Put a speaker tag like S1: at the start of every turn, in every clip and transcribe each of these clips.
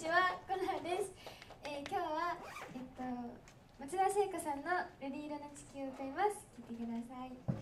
S1: ちはコナーです、えー、今日はえっと松田聖子さんの瑠璃色の地球を歌います。聞いてください。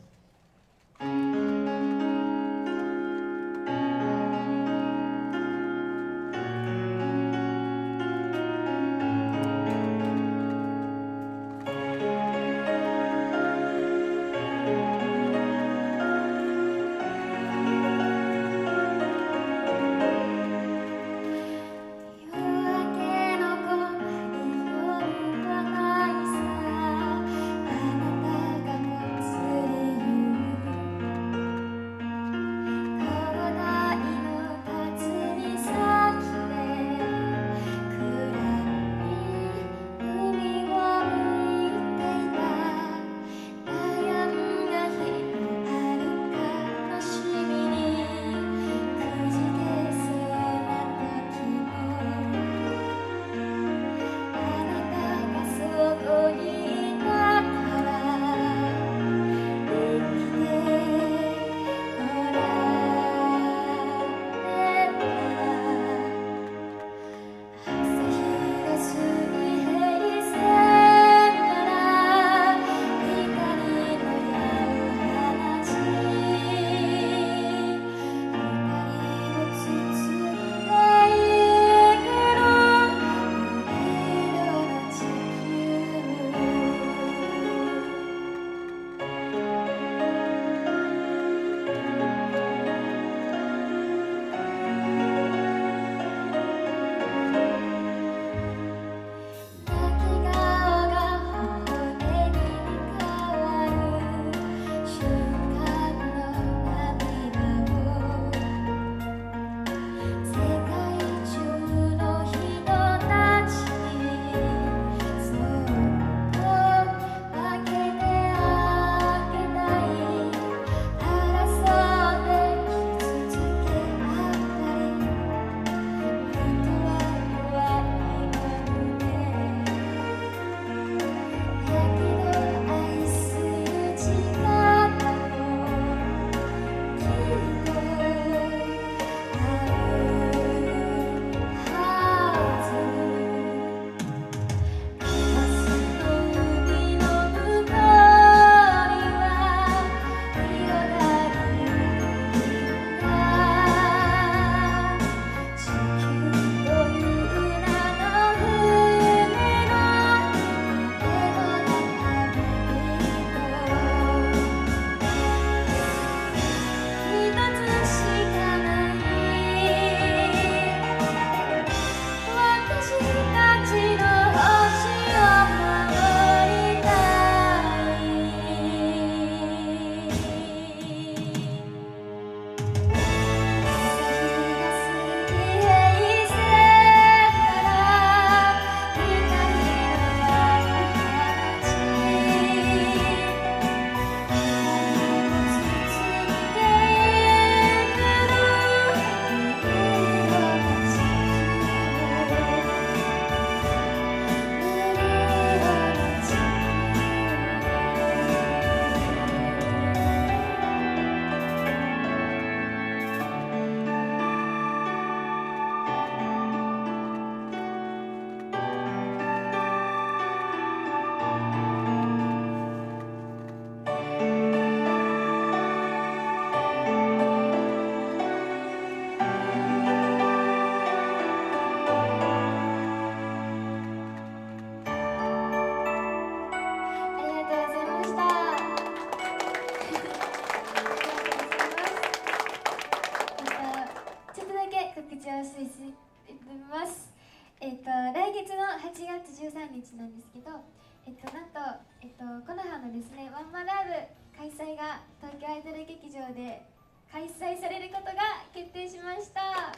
S1: えっ、ー、と来月の8月13日なんですけど、えっと、なんと、えっと、コノハのですねワンマンライブ開催が東京アイドル劇場で開催されることが決定しました。ま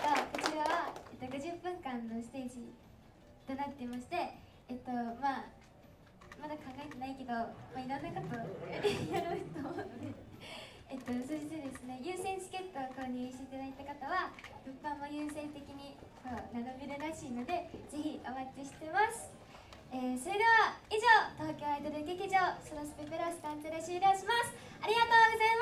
S1: たこちらは、えっと、50分間のステージとなってましてえっとまあまだ考えてないけど、まあ、いろんなことやろうと思うのでえっと、そしてですね優先チケットを購入していただいた方は物販も優先的に並べるらしいのでぜひお待ちしてます、えー、それでは以上東京アイドル劇場ソロスペプラスタンツで終了します。ありがとうございます